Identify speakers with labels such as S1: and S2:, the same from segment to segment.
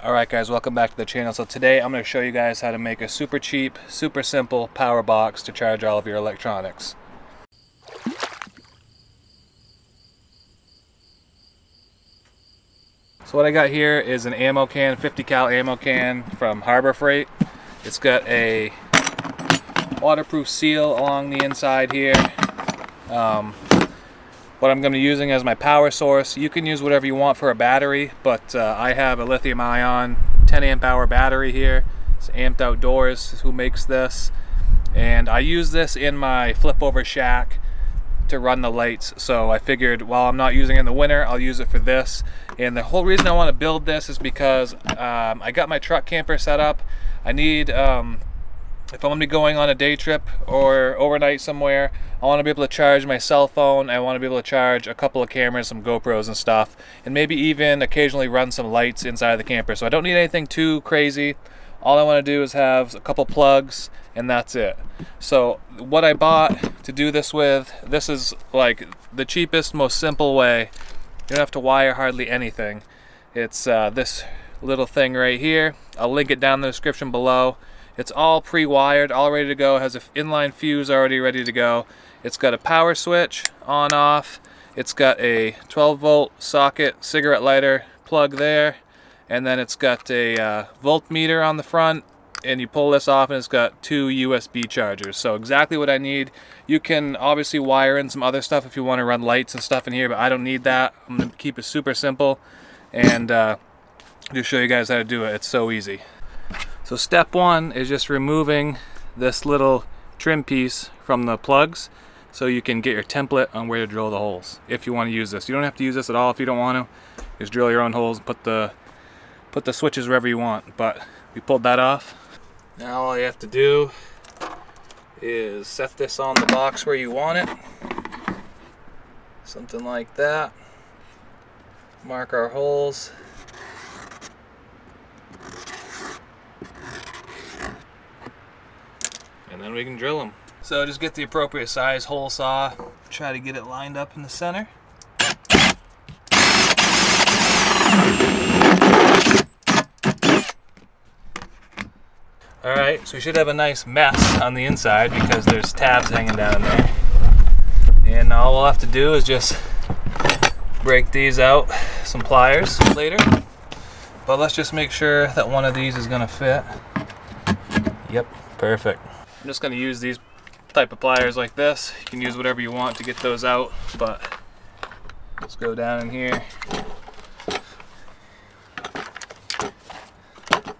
S1: Alright guys, welcome back to the channel. So today I'm going to show you guys how to make a super cheap, super simple power box to charge all of your electronics. So what I got here is an ammo can, 50 cal ammo can from Harbor Freight. It's got a waterproof seal along the inside here. Um, what I'm going to be using as my power source. You can use whatever you want for a battery, but uh, I have a lithium ion 10 amp hour battery here. It's Amped Outdoors who makes this. And I use this in my flip over shack to run the lights. So I figured while I'm not using it in the winter, I'll use it for this. And the whole reason I want to build this is because um, I got my truck camper set up. I need um, if I'm going to be going on a day trip or overnight somewhere, I want to be able to charge my cell phone. I want to be able to charge a couple of cameras, some GoPros and stuff, and maybe even occasionally run some lights inside the camper. So I don't need anything too crazy. All I want to do is have a couple plugs and that's it. So what I bought to do this with, this is like the cheapest, most simple way. You don't have to wire hardly anything. It's uh, this little thing right here. I'll link it down in the description below. It's all pre-wired, all ready to go, has an inline fuse already ready to go. It's got a power switch on off. It's got a 12 volt socket cigarette lighter plug there. And then it's got a uh, voltmeter on the front and you pull this off and it's got two USB chargers. So exactly what I need. You can obviously wire in some other stuff if you want to run lights and stuff in here, but I don't need that. I'm going to keep it super simple and uh, just show you guys how to do it. It's so easy. So step one is just removing this little trim piece from the plugs so you can get your template on where to drill the holes if you want to use this. You don't have to use this at all if you don't want to. Just drill your own holes and put the put the switches wherever you want. But we pulled that off. Now all you have to do is set this on the box where you want it. Something like that. Mark our holes. Then we can drill them. So just get the appropriate size hole saw, try to get it lined up in the center. Alright, so we should have a nice mess on the inside because there's tabs hanging down there. And all we'll have to do is just break these out, some pliers later. But let's just make sure that one of these is going to fit. Yep, perfect. I'm just going to use these type of pliers like this. You can use whatever you want to get those out, but let's go down in here.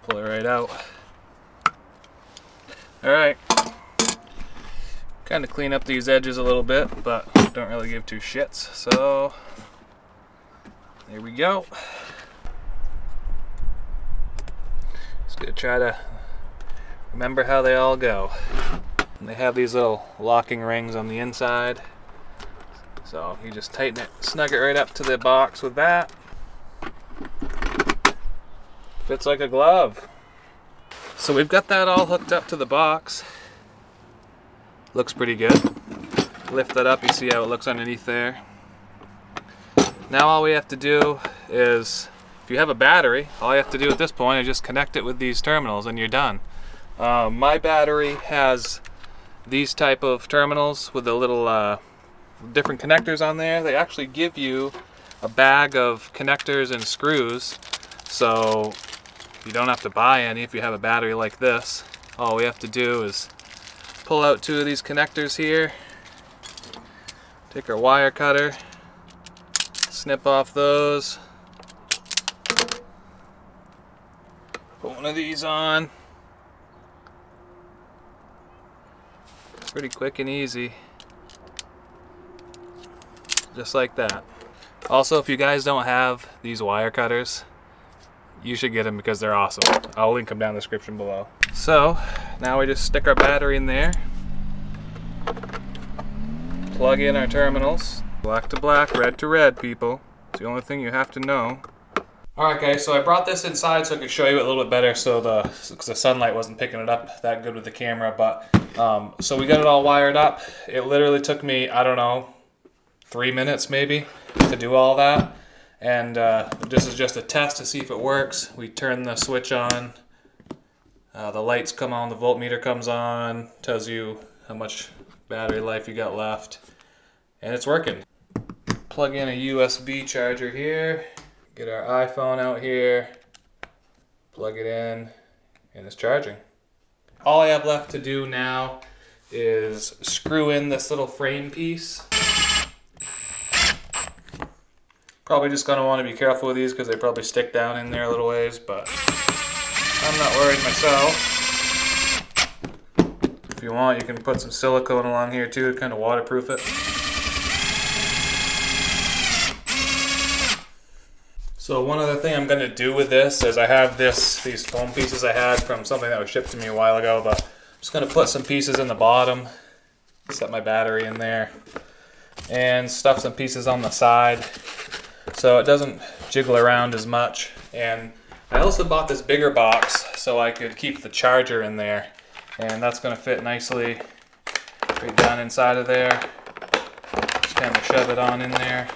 S1: Pull it right out. Alright. Kind of clean up these edges a little bit, but don't really give two shits. So, there we go. Just gonna try to remember how they all go. And they have these little locking rings on the inside. So you just tighten it, snug it right up to the box with that. Fits like a glove. So we've got that all hooked up to the box. Looks pretty good. Lift that up, you see how it looks underneath there. Now all we have to do is, if you have a battery, all you have to do at this point is just connect it with these terminals and you're done. Uh, my battery has these type of terminals with the little uh, different connectors on there. They actually give you a bag of connectors and screws so you don't have to buy any if you have a battery like this. All we have to do is pull out two of these connectors here, take our wire cutter, snip off those, put one of these on, Pretty quick and easy. Just like that. Also, if you guys don't have these wire cutters, you should get them because they're awesome. I'll link them down in the description below. So, now we just stick our battery in there. Plug in our terminals. Black to black, red to red, people. It's the only thing you have to know. Alright guys, so I brought this inside so I could show you it a little bit better so the, the sunlight wasn't picking it up that good with the camera, but um, so we got it all wired up. It literally took me, I don't know, three minutes maybe to do all that. And uh, this is just a test to see if it works. We turn the switch on, uh, the lights come on, the voltmeter comes on, tells you how much battery life you got left, and it's working. Plug in a USB charger here, get our iPhone out here, plug it in, and it's charging. All I have left to do now is screw in this little frame piece. Probably just gonna want to be careful with these because they probably stick down in there a little ways, but I'm not worried myself. If you want, you can put some silicone along here too to kind of waterproof it. So one other thing I'm going to do with this is I have this these foam pieces I had from something that was shipped to me a while ago, but I'm just going to put some pieces in the bottom, set my battery in there, and stuff some pieces on the side so it doesn't jiggle around as much. And I also bought this bigger box so I could keep the charger in there, and that's going to fit nicely right down inside of there. Just kind of shove it on in there,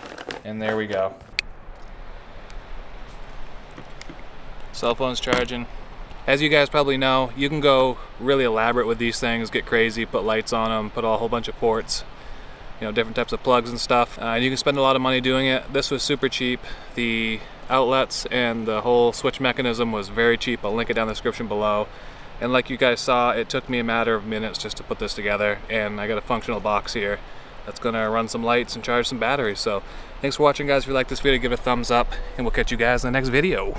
S1: and there we go. Cell phone's charging. As you guys probably know, you can go really elaborate with these things, get crazy, put lights on them, put a whole bunch of ports, you know, different types of plugs and stuff. Uh, and you can spend a lot of money doing it. This was super cheap. The outlets and the whole switch mechanism was very cheap. I'll link it down in the description below. And like you guys saw, it took me a matter of minutes just to put this together. And I got a functional box here that's gonna run some lights and charge some batteries. So thanks for watching guys. If you like this video, give it a thumbs up and we'll catch you guys in the next video.